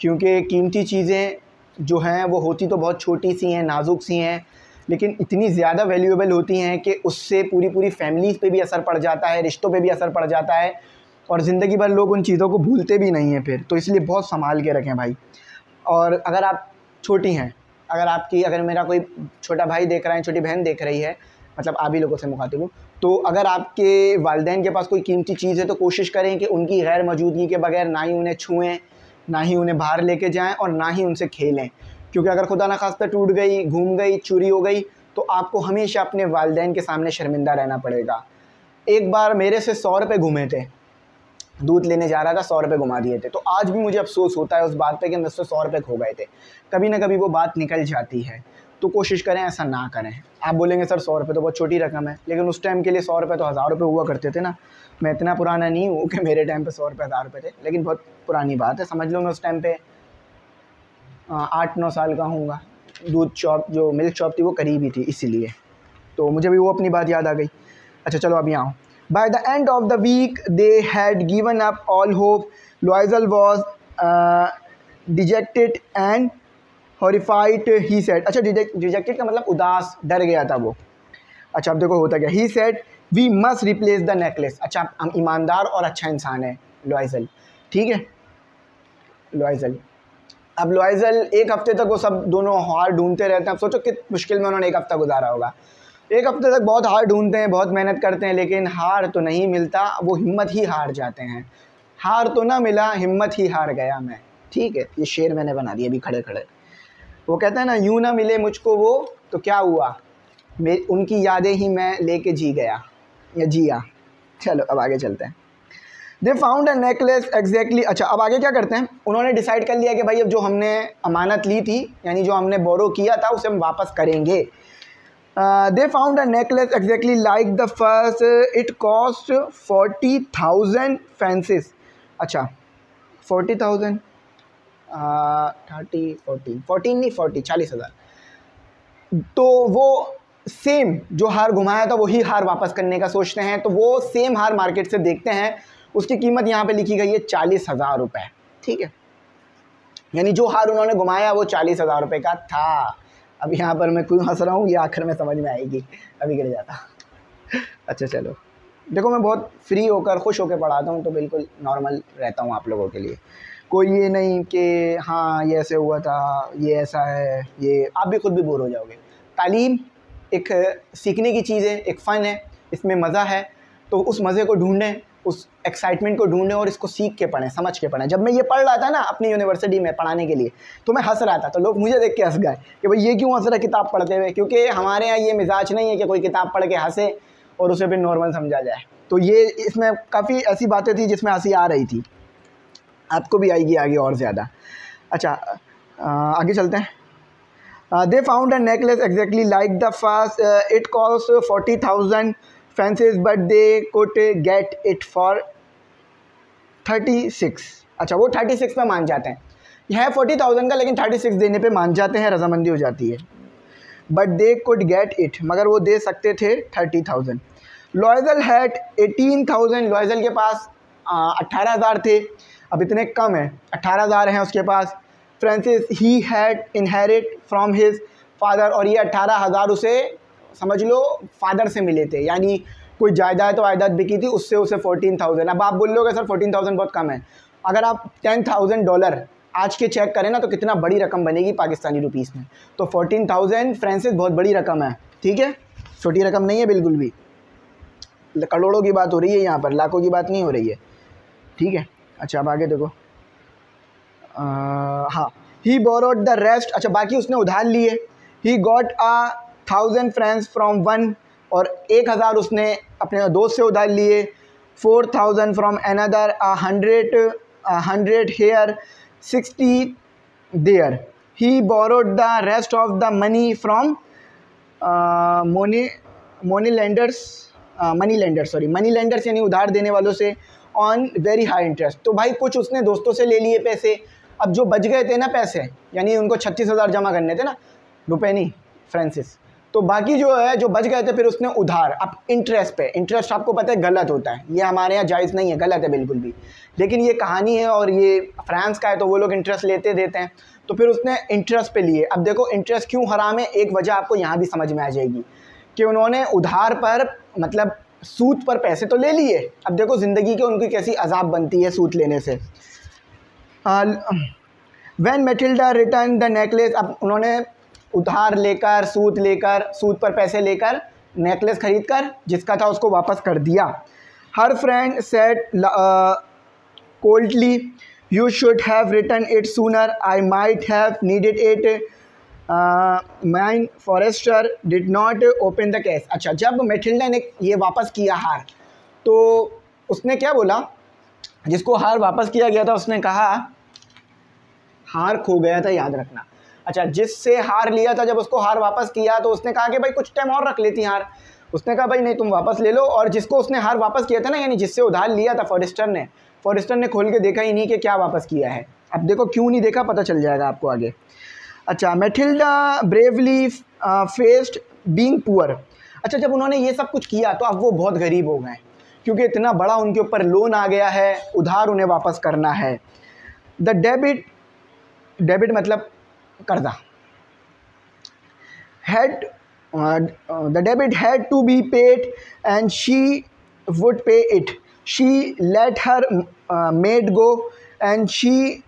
Speaker 1: क्योंकि कीमती चीज़ें जो हैं, वो होती तो बहुत छोटी सी हैं, नाजुक सी हैं, लेकिन इतनी ज़्यादा वैल्यूएबल होती हैं कि उससे पूरी पूरी फैमिलीज़ पे भी असर पड़ जाता है, रिश्तों पे भी असर पड़ जाता है, और ज़िंदगी भर लोग उन चीज़ों को भूलते भी नहीं हैं फिर। तो इसलिए बहुत संभाल के रखें भाई। और अगर आप छोटी हैं, अगर आपकी, अगर मेरा कोई छोटा भाई देख रहा है, छोटी बहन देख रही है मतलब आप ही लोगों से मुखातिब हूँ तो अगर आपके वालदेन के पास कोई कीमती चीज़ है तो कोशिश करें कि उनकी गैर मौजूदगी के बगैर ना ही उन्हें छुएँ, ना ही उन्हें बाहर लेके जाएँ और ना ही उनसे खेलें। क्योंकि अगर खुदा न खास्ता टूट गई, घूम गई, चोरी हो गई तो आपको हमेशा अपने वालदेन के सामने शर्मिंदा रहना पड़ेगा। एक बार मेरे से सौ रुपये घूमे थे। दूध लेने जा रहा था, सौ रुपये घुमा दिए थे। तो आज भी मुझे अफसोस होता है उस बात पे कि मुझसे सौ रुपये खो गए थे। कभी ना कभी वो बात निकल जाती है। तो कोशिश करें ऐसा ना करें। आप बोलेंगे, सर, सौ रुपये तो बहुत छोटी रकम है। लेकिन उस टाइम के लिए सौ रुपये तो हज़ार रुपये हुआ करते थे ना। मैं इतना पुराना नहीं हूँ कि मेरे टाइम पे सौ रुपये हज़ार रुपये थे, लेकिन बहुत पुरानी बात है। समझ लो मैं उस टाइम पे आठ नौ साल का हूँ दूध शॉप जो मिल्क शॉप थी, वो करीब ही थी, इसीलिए। तो मुझे भी वो अपनी बात याद आ गई। अच्छा चलो अभी आओ by the end of the week they had given up all hope Loisel was dejected and horrified he said अच्छा डिजेक्टेड का मतलब उदास, डर गया था वो। अच्छा अब देखो, होता क्या? He said we must replace the necklace अच्छा हम ईमानदार और अच्छा इंसान है लॉयजल ठीक है? लॉयजल अब लॉयजल एक हफ़्ते तक वो सब दोनों हार ढूंढते रहते हैं। अब सोचो कित मुश्किल में उन्होंने एक हफ़्ता गुजारा होगा। एक हफ़्ते तक बहुत हार ढूंढते हैं, बहुत मेहनत करते हैं, लेकिन हार तो नहीं मिलता, वो हिम्मत ही हार जाते हैं। हार तो ना मिला, हिम्मत ही हार गया मैं। ठीक है? ये शेर मैंने बना दिया, अभी खड़े खड़े वो कहते हैं ना, यूँ ना मिले मुझको वो तो क्या हुआ? मेरी उनकी यादें ही मैं लेके जी गया, या जिया। चलो, अब आगे चलते हैं। They found a necklace exactly अच्छा अब आगे क्या करते हैं? उन्होंने डिसाइड कर लिया कि भाई, अब जो हमने अमानत ली थी, यानी जो हमने बोरो किया था, उसे हम वापस करेंगे। They found a necklace exactly like the first it cost forty thousand francs अच्छा forty thousand thirty forty fourteen नहीं, फोर्टी, चालीस हज़ार। तो वो सेम जो हार घुमाया था, वही हार वापस करने का सोचते हैं। तो वो सेम हार मार्केट से देखते हैं। उसकी कीमत यहाँ पे लिखी गई है चालीस हज़ार रुपये ठीक है? यानी जो हार उन्होंने घुमाया, वो चालीस हज़ार रुपये का था। अब यहाँ पर मैं क्यों हंस रहा हूँ? ये आखिर में समझ में आएगी। अभी गिर जाता। अच्छा चलो। देखो, मैं बहुत फ्री होकर, खुश होकर पढ़ाता हूँ तो बिल्कुल नॉर्मल रहता हूँ आप लोगों के लिए। कोई ये नहीं कि हाँ ये ऐसे हुआ था, ये ऐसा है, ये, आप भी खुद भी बोर हो जाओगे। तालीम एक सीखने की चीज़ है, एक फ़न है, इसमें मज़ा है तो उस मज़े को ढूंढें, उस एक्साइटमेंट को ढूंढें और इसको सीख के पढ़ें, समझ के पढ़ें। जब मैं ये पढ़ रहा था ना अपनी यूनिवर्सिटी में पढ़ाने के लिए तो मैं हंस रहा था तो लोग मुझे देख के हंस गए कि भाई, ये क्यों हंस रहा किताब पढ़ते हुए? क्योंकि हमारे यहाँ ये मिजाज नहीं है कि कोई किताब पढ़ के हंसे और उसे फिर नॉर्मल समझा जाए। तो ये इसमें काफ़ी ऐसी बातें थी जिसमें हँसी आ रही थी। आपको भी आएगी आगे और ज़्यादा। अच्छा आगे चलते हैं। They found a necklace exactly like the first it cost forty thousand francs but they could get it for thirty six अच्छा वो थर्टी सिक्स पे मान जाते हैं। है फोर्टी थाउज़ेंड का, लेकिन थर्टी सिक्स देने पे मान जाते हैं, रजामंदी हो जाती है। But they could get it मगर वो दे सकते थे thirty thousand Loisel had eighteen thousand Loisel के पास अट्ठारह हज़ार थे। अब इतने कम हैं। अट्ठारह हज़ार हैं उसके पास। Francs he had inherit from his father और ये अट्ठारह हज़ार उसे, समझ लो फादर से मिले थे। यानी कोई जायदाद तो आयदाद बिकी थी, उससे उसे फोर्टीन थाउज़ेंड अब आप बोल लोगे सर फोर्टीन थाउज़ेंड बहुत कम है। अगर आप टेन थाउज़ेंड डॉलर आज के चेक करें ना तो कितना बड़ी रकम बनेगी पाकिस्तानी रुपीज़ में? तो फोर्टीन थाउज़ेंड फ्रेंसिस बहुत बड़ी रकम है। ठीक है? छोटी रकम नहीं है बिल्कुल भी। करोड़ों की बात हो रही है यहाँ पर, लाखों की बात नहीं हो रही है। ठीक है? अच्छा अब आगे देखो। आ, हाँ। ही बोरोड द रेस्ट अच्छा बाकी उसने उधार लिए। He got a thousand francs from one और एक हज़ार उसने अपने दोस्त से उधार लिए। Four thousand from another hundred hundred here sixty there he borrowed the rest of the money from money money lenders money lender sorry money lenders यानी उधार देने वालों से। ऑन वेरी हाई इंटरेस्ट तो भाई कुछ उसने दोस्तों से ले लिए पैसे। अब जो बच गए थे ना पैसे, यानी उनको छत्तीस हज़ार जमा करने थे ना, रुपए नहीं फ्रेंसिस तो बाकी जो है, जो बच गए थे, फिर उसने उधार। अब इंटरेस्ट पे इंटरेस्ट आपको पता है गलत होता है। ये हमारे यहाँ जायज़ नहीं है, गलत है बिल्कुल भी। लेकिन ये कहानी है और ये फ्रांस का है तो वो लोग इंटरेस्ट लेते देते हैं। तो फिर उसने इंटरेस्ट पे लिए। अब देखो इंटरेस्ट क्यों हराम है, एक वजह आपको यहाँ भी समझ में आ जाएगी कि उन्होंने उधार पर मतलब सूद पर पैसे तो ले लिए। अब देखो ज़िंदगी के उनकी कैसी अजाब बनती है सूद लेने से। When Matilda return the necklace अब उन्होंने उधार लेकर सूद लेकर सूद पर पैसे लेकर नेकलेस खरीद कर, जिसका था उसको वापस कर दिया। Her friend said coldly you should have return it sooner I might have needed it mine Forestier did not open the case अच्छा जब मेथिल्डा ने ये वापस किया हार तो उसने क्या बोला? जिसको हार वापस किया गया था, उसने कहा, हार खो गया था, याद रखना। अच्छा जिससे हार लिया था, जब उसको हार वापस किया तो उसने कहा कि भाई, कुछ टाइम और रख लेती हार। उसने कहा, भाई, नहीं, तुम वापस ले लो। और जिसको उसने हार वापस किया था ना, यानी जिससे उधार लिया था फॉरेस्टर ने फॉरेस्टर ने खोल के देखा ही नहीं कि क्या वापस किया है। अब देखो, क्यों नहीं देखा, पता चल जाएगा आपको आगे। अच्छा Matilda bravely faced being poor अच्छा जब उन्होंने ये सब कुछ किया तो अब वो बहुत गरीब हो गए, क्योंकि इतना बड़ा उनके ऊपर लोन आ गया है, उधार उन्हें वापस करना है। द डेबिट डेबिट मतलब कर्जा। Had the debit had to be paid and she would pay it she let her maid go and she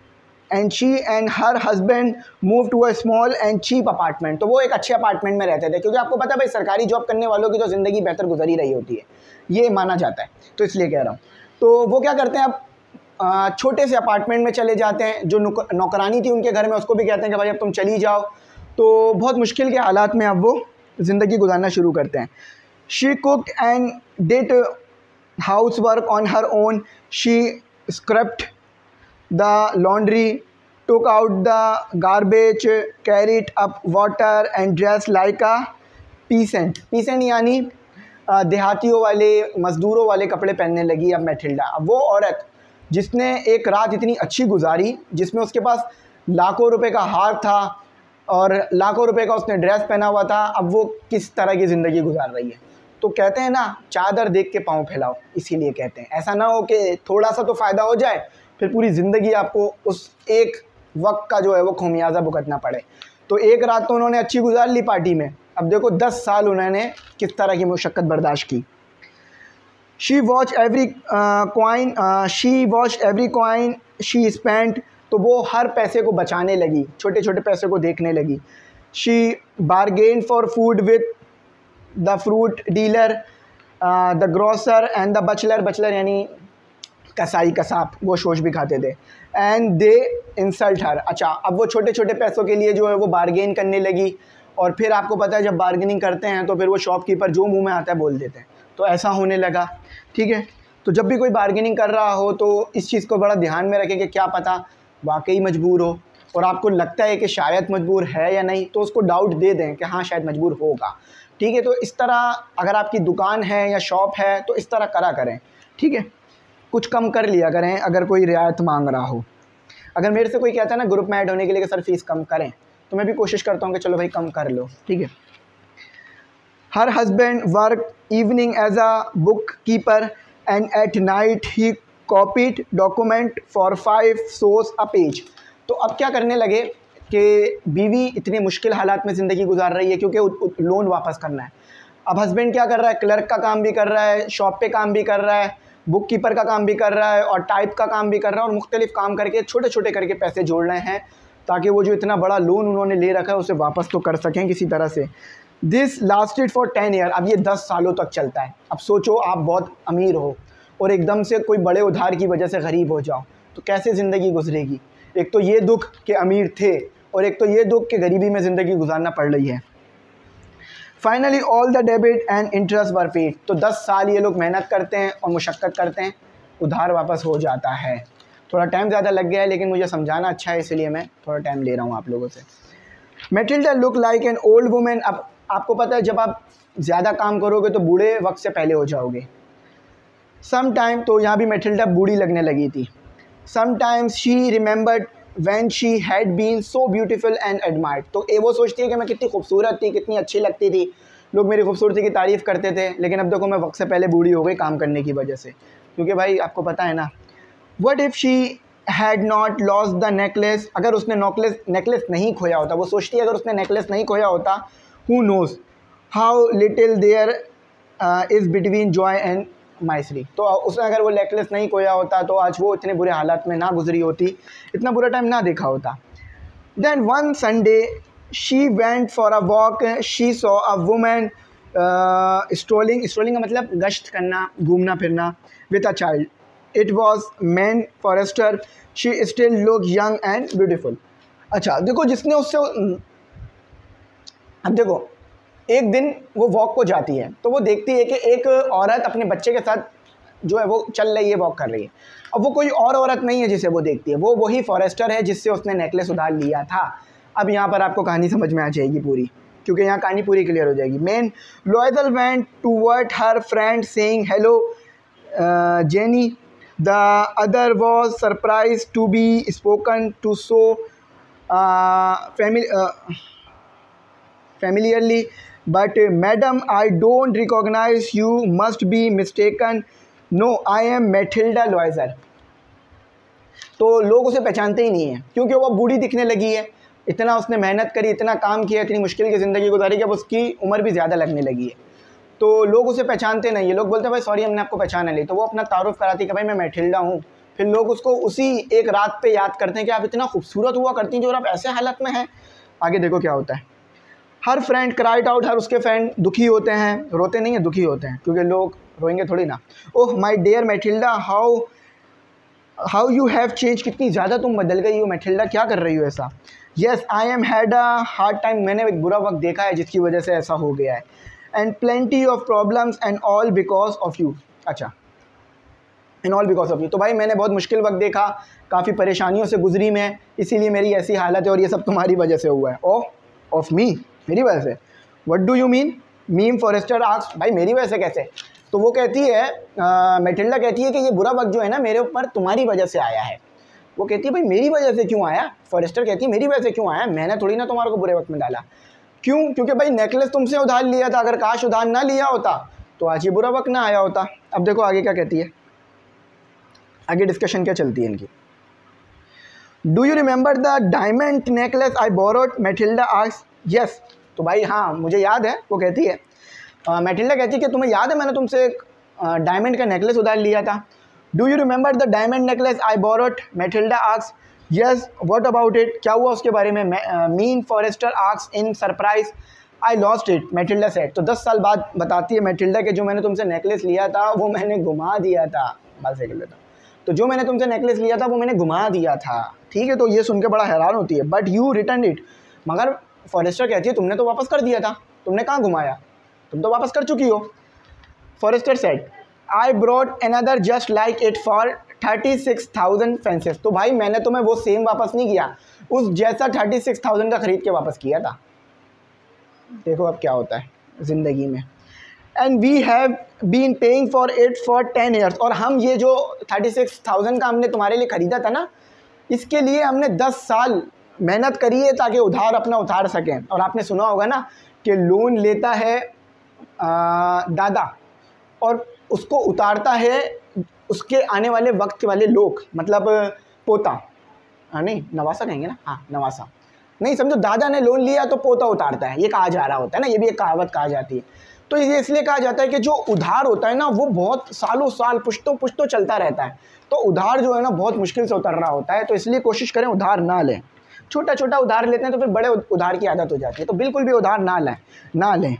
Speaker 1: and she and her husband move to a small and cheap apartment तो वो एक अच्छे अपार्टमेंट में रहते थे, क्योंकि आपको पता है भाई, सरकारी जॉब करने वालों की तो ज़िंदगी बेहतर गुजरी रही होती है। ये माना जाता है। तो इसलिए कह रहा हूँ। तो वो क्या करते हैं, अब छोटे से अपार्टमेंट में चले जाते हैं। जो नौकरानी थी उनके घर में, उसको भी कहते हैं कि भाई, अब तुम चली जाओ। तो बहुत मुश्किल के हालात में अब वो ज़िंदगी गुजारना शुरू करते हैं। She cook and did housework on her own she scrubbed the laundry, took out the garbage carried up water and dress like a peasant. Peasant यानी देहातियों वाले, मज़दूरों वाले कपड़े पहनने लगी अब मैथिल्डा। अब वो औरत, जिसने एक रात इतनी अच्छी गुजारी, जिसमें उसके पास लाखों रुपए का हार था और लाखों रुपए का उसने ड्रेस पहना हुआ था, अब वो किस तरह की ज़िंदगी गुजार रही है? तो कहते हैं ना, चादर देख के पाँव फैलाओ, इसीलिए कहते हैं। ऐसा ना हो कि थोड़ा सा तो फ़ायदा हो जाए फिर पूरी ज़िंदगी आपको उस एक वक्त का जो है वो खुमियाजा भुगतना पड़े। तो एक रात तो उन्होंने अच्छी गुजार ली पार्टी में। अब देखो, दस साल उन्होंने किस तरह की मुशक्क़त बर्दाश्त की। She watch every coin she watch every coin she spent तो वो हर पैसे को बचाने लगी छोटे छोटे पैसे को देखने लगी। She bargain for food with the fruit dealer the grocer and the butcher butcher यानी कसाई कसाप वो शोश भी खाते थे। एंड दे इंसल्ट हर अच्छा अब वो छोटे छोटे पैसों के लिए जो है वो बारगेन करने लगी। और फिर आपको पता है जब बारगेनिंग करते हैं तो फिर वो शॉपकीपर जो मुँह में आता है बोल देते हैं। तो ऐसा होने लगा, ठीक है? तो जब भी कोई बारगेनिंग कर रहा हो तो इस चीज़ को बड़ा ध्यान में रखें कि क्या पता वाकई मजबूर हो। और आपको लगता है कि शायद मजबूर है या नहीं तो उसको डाउट दे दें कि हाँ शायद मजबूर होगा। ठीक है? तो इस तरह अगर आपकी दुकान है या शॉप है तो इस तरह करा करें। ठीक है? कुछ कम कर लिया करें, अगर कोई रियायत मांग रहा हो। अगर मेरे से कोई कहता है ना ग्रुप में ऐड होने के लिए सर फ़ीस कम करें तो मैं भी कोशिश करता हूँ कि, चलो भाई, कम कर लो। ठीक है? Her husband work evening as a bookkeeper and at night he copied document for five source a page तो अब क्या करने लगे कि बीवी इतनी मुश्किल हालात में ज़िंदगी गुजार रही है क्योंकि लोन वापस करना है। अब हस्बैंड क्या कर रहा है? क्लर्क का काम भी कर रहा है शॉप पे काम भी कर रहा है। बुक कीपर का काम भी कर रहा है और टाइप का काम भी कर रहा है और मुख्तलिफ़ काम करके छोटे छोटे करके पैसे जोड़ रहे हैं ताकि वो जो इतना बड़ा लोन उन्होंने ले रखा है, उसे वापस तो कर सकें किसी तरह से। This lasted for ten year अब ये दस सालों तक चलता है। अब सोचो, आप बहुत अमीर हो और एकदम से कोई बड़े उधार की वजह से गरीब हो जाओ तो कैसे ज़िंदगी गुजरेगी? एक तो ये दुख के अमीर थे और एक तो ये दुख के गरीबी में ज़िंदगी गुजारना पड़ रही है। Finally all the debit and interest were paid तो दस साल ये लोग मेहनत करते हैं और मुशक्क़त करते हैं, उधार वापस हो जाता है। थोड़ा टाइम ज़्यादा लग गया है, लेकिन मुझे समझाना अच्छा है, इसलिए मैं थोड़ा टाइम ले रहा हूँ आप लोगों से। Matilda look like an old woman अब आपको पता है, जब आप ज़्यादा काम करोगे तो बूढ़े वक्त से पहले हो जाओगे। सम टाइम तो यहाँ भी मेटिल्डा बूढ़ी लगने लगी थी। Sometimes she remembered when she had been so beautiful and admired तो ए वो सोचती है कि मैं कितनी खूबसूरत थी, कितनी अच्छी लगती थी। लोग मेरी खूबसूरती की तारीफ़ करते थे, लेकिन अब देखो मैं वक्त से पहले बूढ़ी हो गई काम करने की वजह से। क्योंकि भाई, आपको पता है ना what if she had not lost the necklace अगर उसने नोकलेस नेकलेस नहीं खोया होता, वो सोचती है अगर उसने नेकलेस नहीं खोया होता who knows how little there is between joy and misery तो उसने अगर वो नेकलेस नहीं खोया होता तो आज वो इतने बुरे हालात में ना गुजरी होती, इतना बुरा टाइम ना देखा होता। Then one Sunday she went for a walk she saw a woman strolling strolling का मतलब गश्त करना, घूमना फिरना with a child it was man Forestier she still look young and beautiful अच्छा देखो जिसने उससे अब देखो एक दिन वो वॉक को जाती है तो वो देखती है कि एक औरत अपने बच्चे के साथ जो है वो चल रही है वॉक कर रही है। अब वो कोई और औरत नहीं है जिसे वो देखती है। वो वही फॉरेस्टर है जिससे उसने नेकलेस उधार लिया था। अब यहाँ पर आपको कहानी समझ में आ जाएगी पूरी, क्योंकि यहाँ कहानी पूरी क्लियर हो जाएगी। Main Loisel went to वर्ट her friend saying hello Jenny the other was surprise to be spoken to so family familiarly madam I don't i you must be mistaken no I am matilda loizer. तो लोग उसे पहचानते ही नहीं हैं, क्योंकि वो बूढ़ी दिखने लगी है। इतना उसने मेहनत करी, इतना काम किया, इतनी मुश्किल की ज़िंदगी गुजारी कि अब उसकी उम्र भी ज़्यादा लगने लगी है। तो लोग उसे पहचानते नहीं है। लोग बोलते हैं, भाई सॉरी हमने आपको पहचाना ली तो वो अपना तारुफ कराती कि, भाई, मैं मेठिल्डा हूँ। फिर लोग उसको उसी एक रात पे याद करते हैं कि आप इतना खूबसूरत हुआ करती हैं जो आप ऐसे हालत में हैं। आगे देखो क्या होता है। हर फ्रेंड क्राइट आउट हर उसके फ्रेंड दुखी होते हैं। रोते नहीं हैं, दुखी होते हैं, क्योंकि लोग रोएँगे थोड़ी ना। ओह my dear Matilda how how you have change कितनी ज़्यादा तुम बदल गई हो मैथिल्डा क्या कर रही हो ऐसा? Yes I am had a hard time मैंने एक बुरा वक्त देखा है, जिसकी वजह से ऐसा हो गया है। And plenty of problems and all because of you अच्छा। And all because of you तो भाई, मैंने बहुत मुश्किल वक्त देखा, काफ़ी परेशानियों से गुजरी मैं, इसीलिए मेरी ऐसी हालत है और ये सब तुम्हारी वजह से हुआ है। ओ ऑफ़ मी मेरी वजह से। What do you mean mean Forestier hours भाई, मेरी वजह से कैसे? तो वो कहती है मेटिल्डा कहती है कि ये बुरा वक्त जो है ना, मेरे ऊपर तुम्हारी वजह से आया है। वो कहती है, भाई, मेरी वजह से क्यों आया? फॉरेस्टर कहती है, मेरी वजह से क्यों आया? मैंने थोड़ी ना तुम्हारे को बुरे वक्त में डाला। क्यों? क्योंकि, भाई नेकलेस तुमसे उधार लिया था, अगर काश उधार ना लिया होता तो आज ये बुरा वक्त ना आया होता। अब देखो आगे क्या कहती है। आगे डिस्कशन क्या चलती है इनकी। Do you remember the diamond necklace I borrowed Matilda hours yes तो भाई हाँ मुझे याद है, वो कहती है मेटिल्डा कहती है कि, तुम्हें याद है, मैंने तुमसे एक डायमंड का नेकलेस उधार लिया था? Do you remember the diamond necklace I borrowed Matilda arcs yes what about it क्या हुआ उसके बारे में? Mean Forestier arcs in surprise I lost it Matilda said तो दस साल बाद बताती है मेटिल्डा के जो मैंने तुमसे नेकलेस लिया था, वो मैंने घुमा दिया था। बस एक लेता तो जो मैंने तुमसे नेकलेस लिया था, वो मैंने घुमा दिया था। ठीक है तो ये सुन के बड़ा हैरान होती है बट यू रिटर्न इट मगर फॉरेस्टर कहती है, तुमने तो वापस कर दिया था। तुमने कहाँ घुमाया? तुम तो वापस कर चुकी हो। Forestier said I brought another just like it for thirty six thousand francs तो भाई, मैंने तुम्हें वो सेम वापस नहीं किया। उस जैसा थर्टी सिक्स थाउज़ेंड का ख़रीद के वापस किया था। देखो अब क्या होता है ज़िंदगी में। And we have been paying for it for ten years और हम ये जो थर्टी सिक्स थाउज़ेंड का हमने तुम्हारे लिए ख़रीदा था ना, इसके लिए हमने दस साल मेहनत करिए ताकि उधार अपना उतार सकें। और आपने सुना होगा ना कि लोन लेता है आ, दादा और उसको उतारता है उसके आने वाले वक्त वाले लोग मतलब पोता। हाँ नहीं नवासा कहेंगे ना? हाँ नवासा। नहीं समझो दादा ने लोन लिया तो पोता उतारता है। ये कहा जा रहा होता है ना ये भी एक कहावत कहा जाती है। तो ये इसलिए कहा जाता है कि जो उधार होता है ना वो बहुत सालों साल पुश्तों पुश्तों चलता रहता है। तो उधार जो है ना बहुत मुश्किल से उतर रहा होता है। तो इसलिए कोशिश करें उधार ना लें। छोटा छोटा उधार लेते हैं तो फिर बड़े उधार की आदत हो जाती है। तो बिल्कुल भी उधार ना लें ना लें।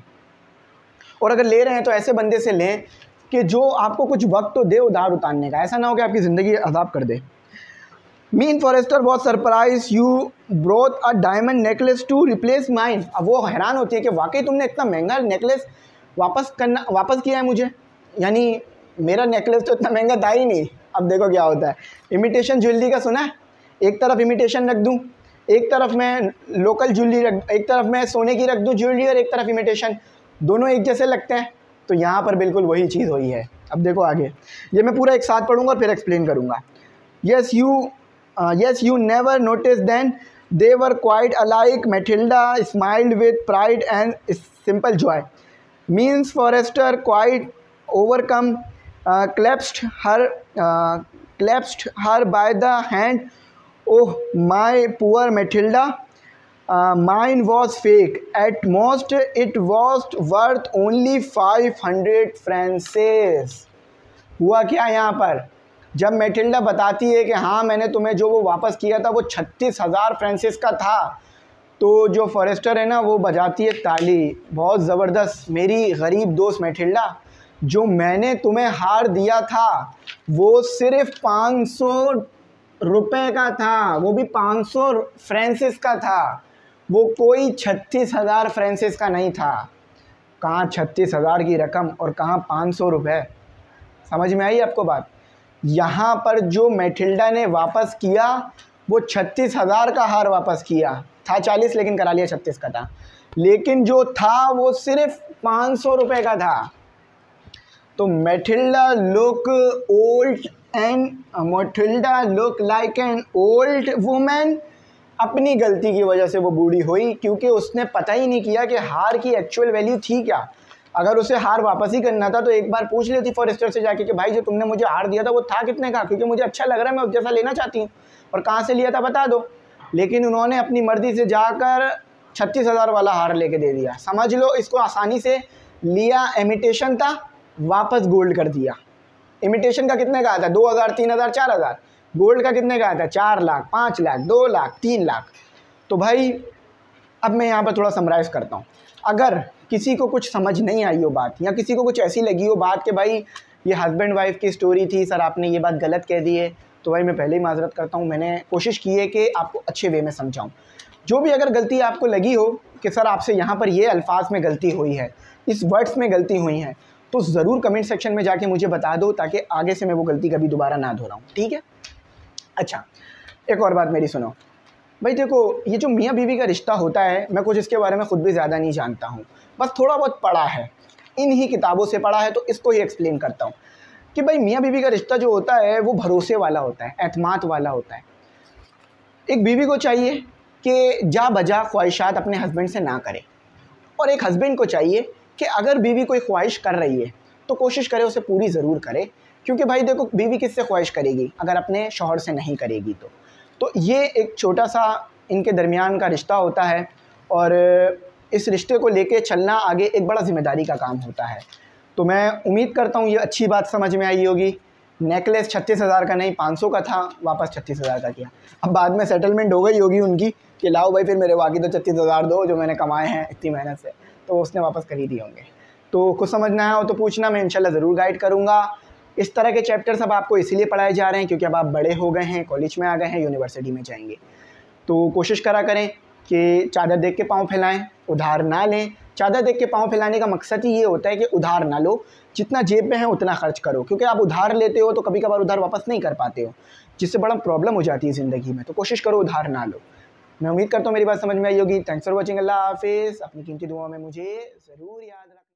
Speaker 1: और अगर ले रहे हैं तो ऐसे बंदे से लें कि जो आपको कुछ वक्त तो दे उधार उतारने का। ऐसा ना हो कि आपकी ज़िंदगी अजाब कर दे। मीन फॉरेस्टर, बहुत surprise, you brought a diamond necklace to replace mine. अब वो हैरान होती है कि वाकई तुमने इतना महँगा नेकलेस वापस करना, वापस किया है मुझे? यानी मेरा नेकलेस तो इतना महँगा था ही नहीं। अब देखो क्या होता है। इमिटेशन ज्वेलरी का सुना है? एक तरफ़ इमिटेशन रख दूँ एक तरफ़ मैं लोकल ज्वेलरी रख, एक तरफ़ मैं सोने की रख दूँ ज्वेलरी और एक तरफ़ इमिटेशन दोनों एक जैसे लगते हैं तो यहाँ पर बिल्कुल वही चीज़ हुई है। अब देखो आगे। ये मैं पूरा एक साथ पढ़ूँगा फिर एक्सप्लेन करूँगा। Yes you yes you never notice then they were quite alike Matilda smiled with pride and simple joy means Forestier quite overcome clasped her clasped her by the hand Oh, my poor Matilda, mine mine was fake. At most, it was worth only 500 francs. हुआ क्या यहाँ पर जब मेटिल्डा बताती है कि हाँ मैंने तुम्हें जो वो वापस किया था वो छत्तीस हज़ार फ्रांसिस का था तो जो फॉरेस्टर है ना वो बजाती है ताली बहुत ज़बरदस्त मेरी गरीब दोस्त मेटिल्डा जो मैंने तुम्हें हार दिया था वो सिर्फ़ पाँच सौ रुपए का था, वो भी पाँच सौ फ्रेंसिस का था। वो कोई छत्तीस हज़ार फ्रेंसिस का नहीं था। कहाँ छत्तीस हज़ार की रकम और कहाँ पाँच सौ रुपये समझ में आई आपको बात? यहाँ पर जो मेथिल्डा ने वापस किया, वो छत्तीस हज़ार का हार वापस किया। था चालीस, लेकिन करा लिया छत्तीस का था। लेकिन जो था, वो सिर्फ़ पाँच सौ रुपये का था। तो Matilda look old and Matilda look like an old woman अपनी गलती की वजह से वो बूढ़ी हुई, क्योंकि उसने पता ही नहीं किया कि हार की एक्चुअल वैल्यू थी क्या। अगर उसे हार वापस ही करना था तो एक बार पूछ लेती फॉरेस्टर से जाके कि भाई, जो तुमने मुझे हार दिया था, वो था कितने का? क्योंकि मुझे अच्छा लग रहा है, मैं जैसा लेना चाहती हूँ। और कहाँ से लिया था, बता दो। लेकिन उन्होंने अपनी मर्ज़ी से जाकर छत्तीस हज़ार वाला हार लेके दे दिया। समझ लो, इसको आसानी से लिया एमिटेशन था, वापस गोल्ड कर दिया। इमिटेशन का कितने का आता है? दो हज़ार, तीन हज़ार, चार हज़ार। गोल्ड का कितने का आता है? चार लाख, पाँच लाख, दो लाख, तीन लाख। तो भाई, अब मैं यहाँ पर थोड़ा समराइज़ करता हूँ। अगर किसी को कुछ समझ नहीं आई हो बात, या किसी को कुछ ऐसी लगी हो बात कि भाई, ये हस्बैंड वाइफ की स्टोरी थी, सर आपने ये बात गलत कह दी है तो भाई मैं पहले ही माजरत करता हूँ। मैंने कोशिश की है कि आपको अच्छे वे में समझाऊँ। जो भी अगर गलती आपको लगी हो कि सर आपसे यहाँ पर ये अल्फाज में गलती हुई है, इस वर्ड्स में गलती हुई है तो ज़रूर कमेंट सेक्शन में जाके मुझे बता दो ताकि आगे से मैं वो गलती कभी दोबारा ना दोहराऊँ, ठीक है? अच्छा एक और बात मेरी सुनो। भाई देखो, ये जो मियाँ बीवी का रिश्ता होता है, मैं कुछ इसके बारे में ख़ुद भी ज़्यादा नहीं जानता हूँ। बस थोड़ा बहुत पढ़ा है इन ही किताबों से पढ़ा है तो इसको ही एक्सप्लेन करता हूँ कि भाई मियाँ बीवी का रिश्ता जो होता है, वो भरोसे वाला होता है, एतमाद वाला होता है। एक बीवी को चाहिए कि जा बजा ख्वाहिशात अपने हस्बैंड से ना करे, और एक हस्बैंड को चाहिए कि अगर बीवी कोई ख्वाहिश कर रही है तो कोशिश करे उसे पूरी ज़रूर करे। क्योंकि भाई देखो, बीवी किससे ख्वाहिश करेगी? अगर अपने शोहर से नहीं करेगी तो। तो ये एक छोटा सा इनके दरमियान का रिश्ता होता है और इस रिश्ते को लेके चलना आगे एक बड़ा ज़िम्मेदारी का काम होता है। तो मैं उम्मीद करता हूँ ये अच्छी बात समझ में आई होगी। नेकलेस छत्तीस हज़ार का नहीं, पाँच सौ का था, वापस छत्तीस हज़ार का किया। अब बाद में सेटलमेंट हो गई होगी उनकी कि लाओ भाई, फिर मेरे बाकी तो छत्तीस हज़ार दो, जो मैंने कमाए हैं इतनी मेहनत से। तो उसने वापस कर ही दिए होंगे। तो कुछ समझना है हो तो पूछना, मैं इंशाल्लाह ज़रूर गाइड करूँगा। इस तरह के चैप्टर्स अब आपको इसीलिए पढ़ाए जा रहे हैं क्योंकि अब आप बड़े हो गए हैं कॉलेज में आ गए हैं यूनिवर्सिटी में जाएँगे। तो कोशिश करा करें कि चादर देख के पाँव फैलाएँ, उधार ना लें। चादर देख के पाँव फैलाने का मकसद ही ये होता है कि उधार ना लो। जितना जेब में है उतना खर्च करो, क्योंकि आप उधार लेते हो तो कभी कभार उधार वापस नहीं कर पाते हो, जिससे बड़ा प्रॉब्लम हो जाती है ज़िंदगी में। तो कोशिश करो उधार ना लो। मैं उम्मीद करता हूँ मेरी बात समझ में आई होगी। थैंक्स फॉर वॉचिंग अल्लाह हाफिज़। अपनी कीमती दुआ में मुझे ज़रूर याद